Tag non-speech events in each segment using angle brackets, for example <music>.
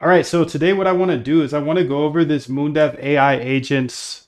All right, so today what I want to do is I want to go over this MoonDev AI agents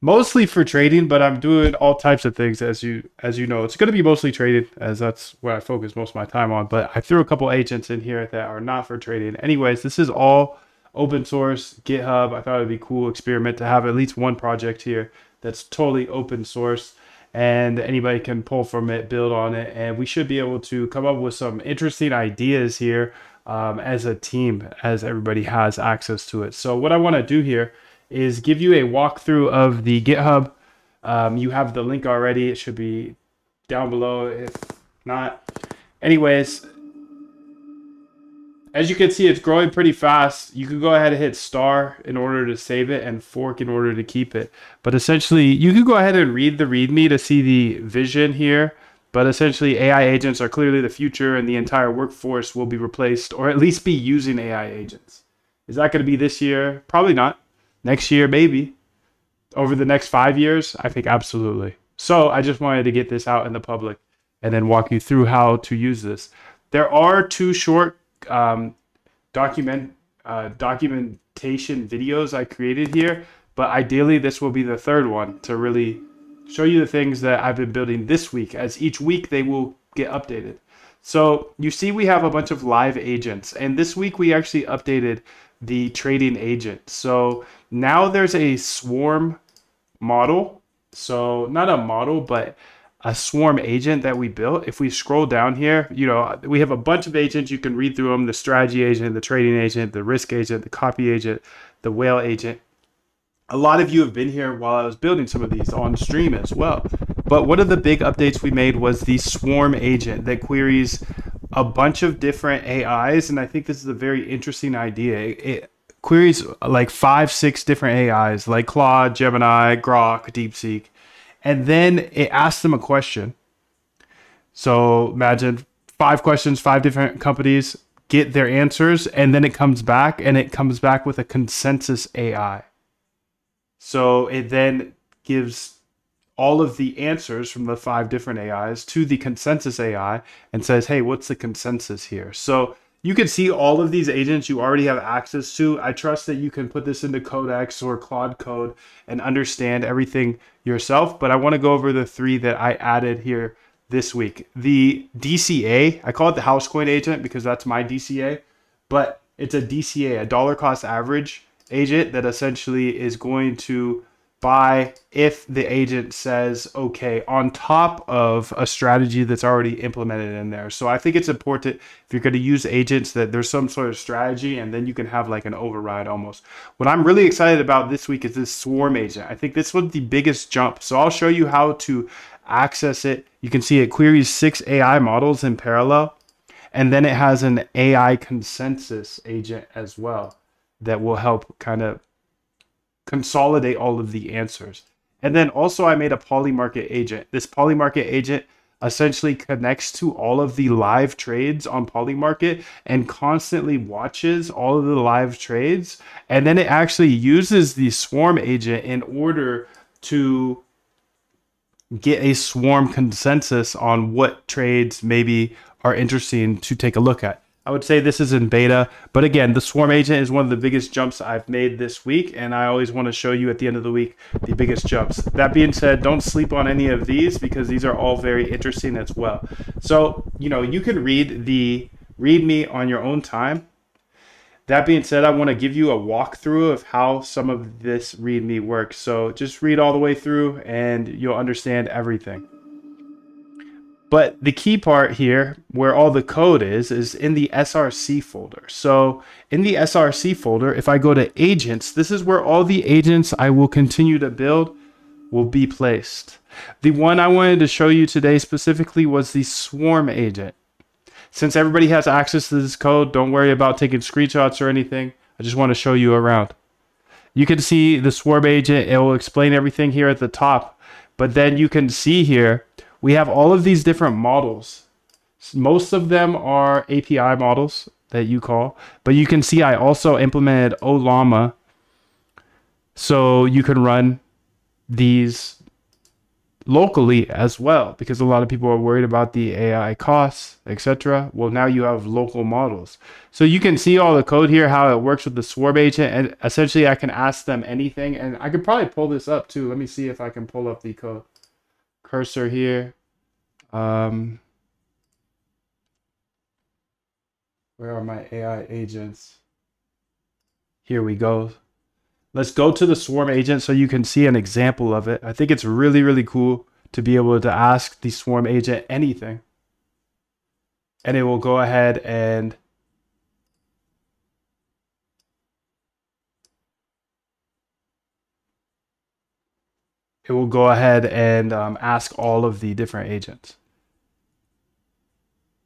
mostly for trading, but I'm doing all types of things as you as you know. It's going to be mostly trading as that's where I focus most of my time on, but I threw a couple agents in here that are not for trading. Anyways, this is all open source GitHub. I thought it'd be a cool experiment to have at least one project here that's totally open source and anybody can pull from it, build on it, and we should be able to come up with some interesting ideas here um, as a team, as everybody has access to it. So what I want to do here is give you a walkthrough of the GitHub. Um, you have the link already. It should be down below. If not, anyways, as you can see, it's growing pretty fast. You can go ahead and hit star in order to save it and fork in order to keep it. But essentially, you can go ahead and read the README to see the vision here. But essentially, AI agents are clearly the future, and the entire workforce will be replaced, or at least be using AI agents. Is that going to be this year? Probably not. Next year, maybe. Over the next five years, I think absolutely. So I just wanted to get this out in the public and then walk you through how to use this. There are two short um, document uh, documentation videos I created here, but ideally this will be the third one to really show you the things that I've been building this week. As each week they will get updated. So you see we have a bunch of live agents, and this week we actually updated the trading agent. So now there's a swarm model. So not a model, but a swarm agent that we built. If we scroll down here, you know, we have a bunch of agents. You can read through them, the strategy agent, the trading agent, the risk agent, the copy agent, the whale agent. A lot of you have been here while I was building some of these on stream as well. But one of the big updates we made was the swarm agent that queries a bunch of different AIs. And I think this is a very interesting idea. It, queries like five, six different AIs like Claude, Gemini, Grok, DeepSeek and then it asks them a question. So imagine five questions, five different companies get their answers, and then it comes back and it comes back with a consensus AI. So it then gives all of the answers from the five different AIs to the consensus AI and says, hey, what's the consensus here? So you can see all of these agents you already have access to. I trust that you can put this into Codex or Claude Code and understand everything yourself. But I want to go over the three that I added here this week. The DCA, I call it the house coin agent because that's my DCA, but it's a DCA, a dollar cost average agent that essentially is going to buy if the agent says okay on top of a strategy that's already implemented in there. So I think it's important if you're going to use agents that there's some sort of strategy and then you can have like an override almost. What I'm really excited about this week is this swarm agent. I think this was the biggest jump. So I'll show you how to access it. You can see it queries six AI models in parallel and then it has an AI consensus agent as well that will help kind of consolidate all of the answers. And then also I made a Polymarket agent. This Polymarket agent essentially connects to all of the live trades on Polymarket and constantly watches all of the live trades. And then it actually uses the swarm agent in order to get a swarm consensus on what trades maybe are interesting to take a look at. I would say this is in beta, but again, the Swarm Agent is one of the biggest jumps I've made this week, and I always want to show you at the end of the week the biggest jumps. That being said, don't sleep on any of these because these are all very interesting as well. So, you know, you can read the README on your own time. That being said, I want to give you a walkthrough of how some of this README works. So just read all the way through and you'll understand everything. But the key part here, where all the code is, is in the SRC folder. So in the SRC folder, if I go to agents, this is where all the agents I will continue to build will be placed. The one I wanted to show you today specifically was the swarm agent. Since everybody has access to this code, don't worry about taking screenshots or anything. I just want to show you around. You can see the swarm agent. It will explain everything here at the top. But then you can see here we have all of these different models. Most of them are API models that you call, but you can see I also implemented Ollama so you can run these locally as well because a lot of people are worried about the AI costs, etc. Well, now you have local models. So you can see all the code here, how it works with the swarm agent. And essentially I can ask them anything and I could probably pull this up too. Let me see if I can pull up the code cursor here. Um, where are my AI agents? Here we go. Let's go to the swarm agent so you can see an example of it. I think it's really, really cool to be able to ask the swarm agent anything. And it will go ahead and it will go ahead and um, ask all of the different agents.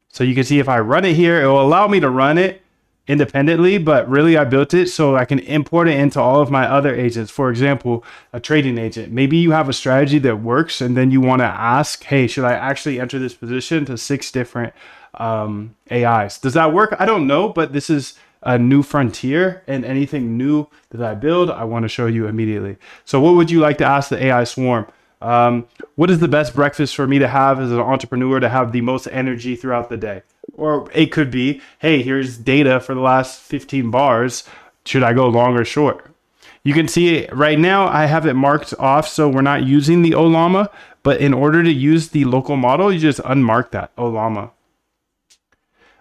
So you can see if I run it here, it will allow me to run it independently, but really I built it so I can import it into all of my other agents. For example, a trading agent. Maybe you have a strategy that works and then you want to ask, hey, should I actually enter this position to six different um, AIs? Does that work? I don't know, but this is a new frontier and anything new that I build, I want to show you immediately. So what would you like to ask the AI swarm? Um, what is the best breakfast for me to have as an entrepreneur to have the most energy throughout the day? Or it could be, hey, here's data for the last 15 bars. Should I go long or short? You can see right now I have it marked off so we're not using the Ollama, but in order to use the local model, you just unmark that Ollama.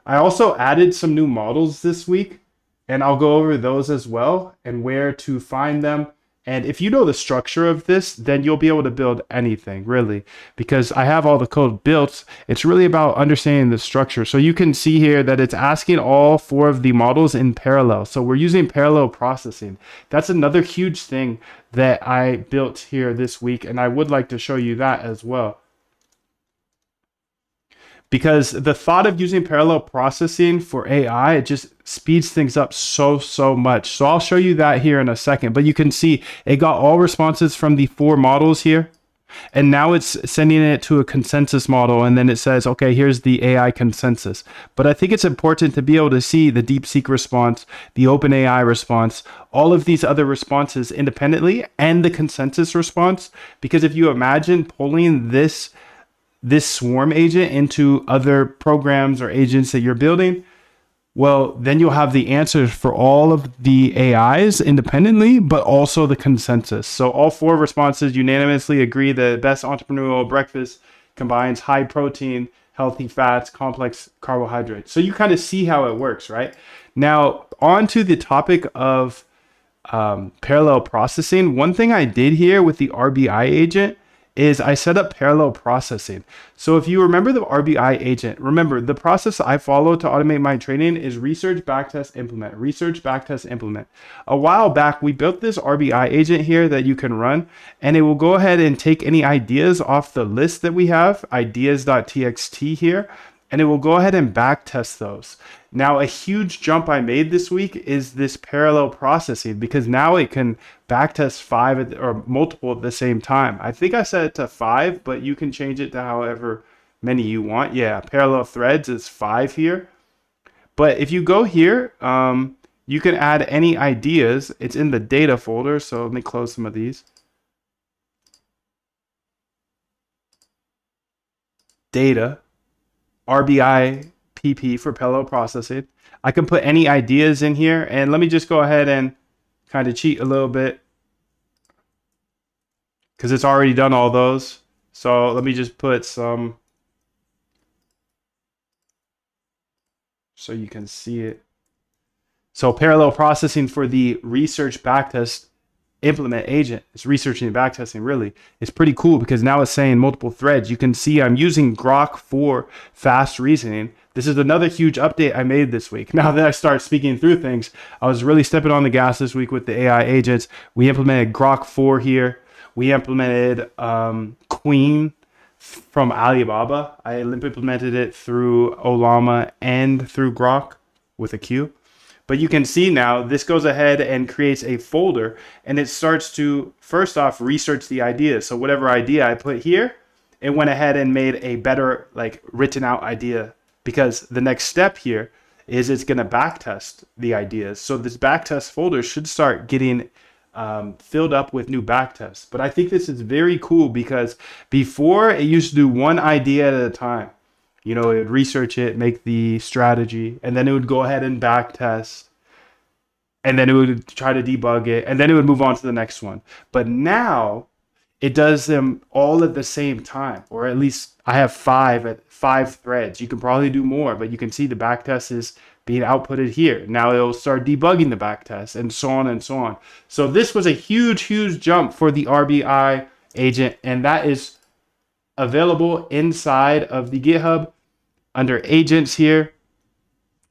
I also added some new models this week and I'll go over those as well and where to find them and if you know the structure of this, then you'll be able to build anything really, because I have all the code built. It's really about understanding the structure. So you can see here that it's asking all four of the models in parallel. So we're using parallel processing. That's another huge thing that I built here this week. And I would like to show you that as well because the thought of using parallel processing for AI it just speeds things up so so much. So I'll show you that here in a second. But you can see it got all responses from the four models here. And now it's sending it to a consensus model and then it says, okay, here's the AI consensus. But I think it's important to be able to see the DeepSeek response, the OpenAI response, all of these other responses independently and the consensus response. Because if you imagine pulling this this swarm agent into other programs or agents that you're building, well, then you'll have the answers for all of the AIs independently, but also the consensus. So all four responses unanimously agree the best entrepreneurial breakfast combines high protein, healthy fats, complex carbohydrates. So you kind of see how it works, right? Now, on to the topic of um, parallel processing. One thing I did here with the RBI agent is I set up parallel processing. So if you remember the RBI agent, remember the process I follow to automate my training is research, backtest, implement, research, backtest, implement. A while back, we built this RBI agent here that you can run and it will go ahead and take any ideas off the list that we have, ideas.txt here, and it will go ahead and backtest those. Now, a huge jump I made this week is this parallel processing because now it can backtest five or multiple at the same time. I think I set it to five, but you can change it to however many you want. Yeah, parallel threads is five here. But if you go here, um, you can add any ideas. It's in the data folder, so let me close some of these. Data, RBI PP for parallel processing. I can put any ideas in here and let me just go ahead and kind of cheat a little bit because it's already done all those. So let me just put some so you can see it. So parallel processing for the research backtest implement agent. It's researching and backtesting really. It's pretty cool because now it's saying multiple threads. You can see I'm using Grok for fast reasoning this is another huge update I made this week. <laughs> Now that I start speaking through things, I was really stepping on the gas this week with the AI agents. We implemented Groq 4 here. We implemented um, Qwen from Alibaba. I implemented it through Ollama and through Grok with a Q. But you can see now this goes ahead and creates a folder and it starts to first off research the idea. So whatever idea I put here, it went ahead and made a better like written out idea because the next step here is it's going to backtest the ideas. So this backtest folder should start getting um, filled up with new backtests. But I think this is very cool because before it used to do one idea at a time. You know, it would research it, make the strategy, and then it would go ahead and back test. And then it would try to debug it, and then it would move on to the next one. But now it does them all at the same time, or at least I have five at five threads. You can probably do more, but you can see the back test is being outputted here. Now it'll start debugging the back test, and so on and so on. So this was a huge, huge jump for the RBI agent, and that is available inside of the GitHub under agents here.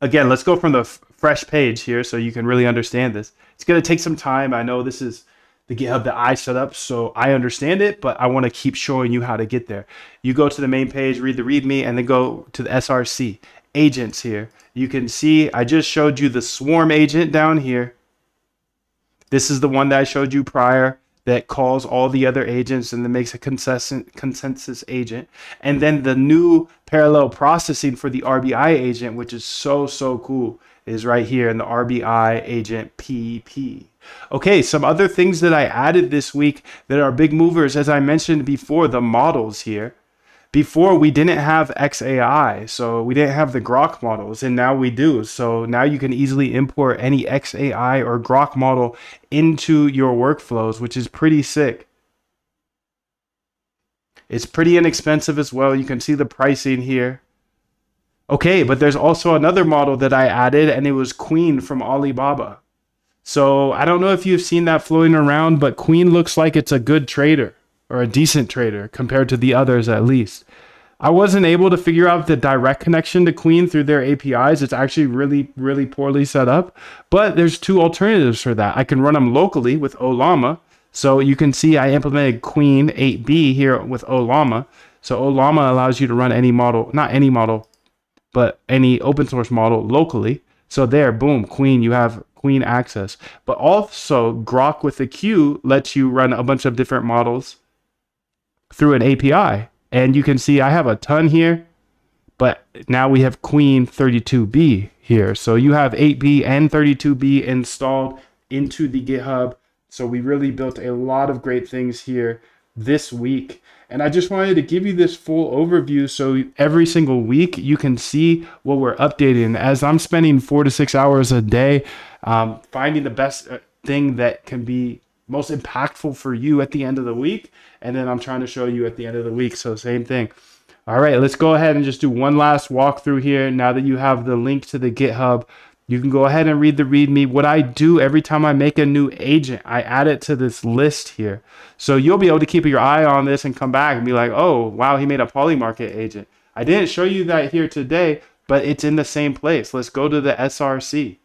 Again, let's go from the fresh page here so you can really understand this. It's going to take some time. I know this is the GitHub that I set up, so I understand it, but I want to keep showing you how to get there. You go to the main page, read the README, and then go to the SRC agents here. You can see I just showed you the swarm agent down here. This is the one that I showed you prior that calls all the other agents and then makes a consensus, agent. And then the new parallel processing for the RBI agent, which is so, so cool, is right here in the RBI agent PP. Okay, some other things that I added this week that are big movers, as I mentioned before, the models here. Before we didn't have XAI, so we didn't have the Grok models, and now we do. So now you can easily import any XAI or Grok model into your workflows, which is pretty sick. It's pretty inexpensive as well. You can see the pricing here. Okay, but there's also another model that I added, and it was Qwen from Alibaba. So I don't know if you've seen that floating around, but Qwen looks like it's a good trader or a decent trader compared to the others at least. I wasn't able to figure out the direct connection to Qwen through their APIs. It's actually really, really poorly set up. But there's two alternatives for that. I can run them locally with Ollama. So you can see I implemented Qwen 8B here with Ollama. So Ollama allows you to run any model, not any model, but any open source model locally. So there, boom, Qwen, you have Qwen access. But also Groq with the Q lets you run a bunch of different models through an API. And you can see I have a ton here, but now we have Qwen 32B here. So you have 8B and 32B installed into the GitHub. So we really built a lot of great things here this week. And I just wanted to give you this full overview so every single week you can see what we're updating. As I'm spending four to six hours a day um, finding the best uh, thing that can be most impactful for you at the end of the week. And then I'm trying to show you at the end of the week. So, same thing. All right, let's go ahead and just do one last walkthrough here. Now that you have the link to the GitHub, you can go ahead and read the README. What I do every time I make a new agent, I add it to this list here. So you'll be able to keep your eye on this and come back and be like, oh, wow, he made a Polymarket agent. I didn't show you that here today, but it's in the same place. Let's go to the SRC.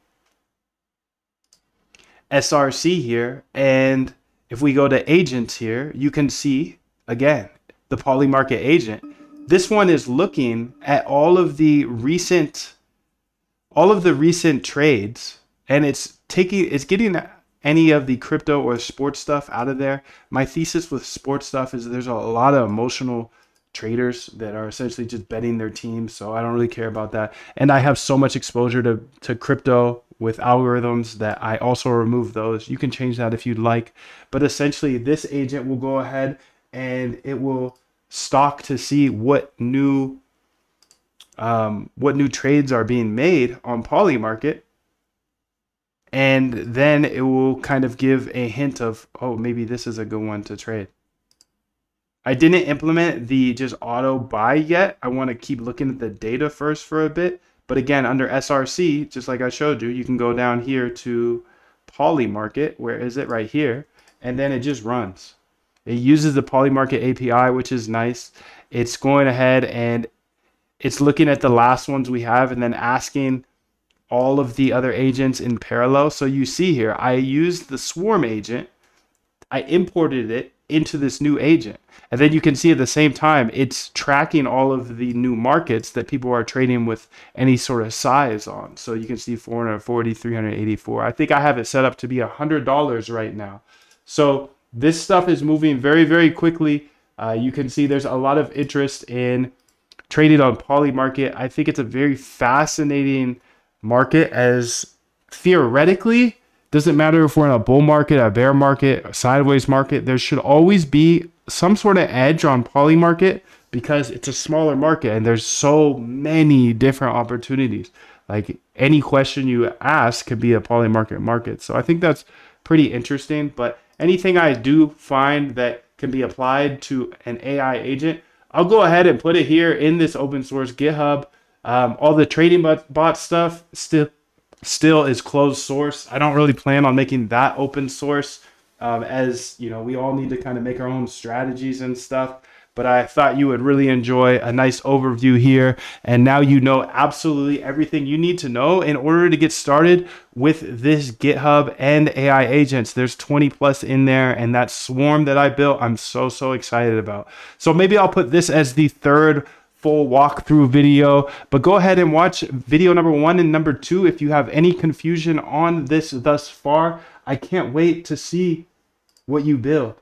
SRC here. And if we go to agents here, you can see again the Polymarket agent. This one is looking at all of the recent all of the recent trades and it's taking it's getting any of the crypto or sports stuff out of there. My thesis with sports stuff is there's a lot of emotional traders that are essentially just betting their teams, so I don't really care about that. And I have so much exposure to to crypto with algorithms that I also remove those. You can change that if you'd like. But essentially, this agent will go ahead and it will stock to see what new um, what new trades are being made on Polymarket. And then it will kind of give a hint of, oh, maybe this is a good one to trade. I didn't implement the just auto buy yet. I want to keep looking at the data first for a bit but again, under SRC, just like I showed you, you can go down here to Polymarket. Where is it? Right here. And then it just runs. It uses the Polymarket API, which is nice. It's going ahead and it's looking at the last ones we have and then asking all of the other agents in parallel. So you see here, I used the Swarm agent. I imported it into this new agent. And then you can see at the same time, it's tracking all of the new markets that people are trading with any sort of size on. So you can see 440, 384. I think I have it set up to be $100 right now. So this stuff is moving very, very quickly. Uh, you can see there's a lot of interest in trading on Polymarket. I think it's a very fascinating market as theoretically doesn't matter if we're in a bull market, a bear market, a sideways market, there should always be some sort of edge on Polymarket because it's a smaller market and there's so many different opportunities. Like any question you ask could be a Polymarket market. So I think that's pretty interesting. But anything I do find that can be applied to an AI agent, I'll go ahead and put it here in this open source GitHub. Um, all the trading bot, bot stuff still still is closed source. I don't really plan on making that open source um, as you know we all need to kind of make our own strategies and stuff but I thought you would really enjoy a nice overview here. And now you know absolutely everything you need to know in order to get started with this GitHub and AI agents. There's 20 plus in there, and that swarm that I built, I'm so, so excited about. So maybe I'll put this as the third full walkthrough video, but go ahead and watch video number one and number two if you have any confusion on this thus far. I can't wait to see what you build.